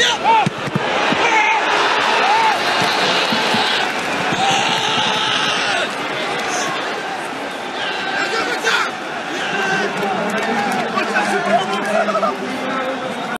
oh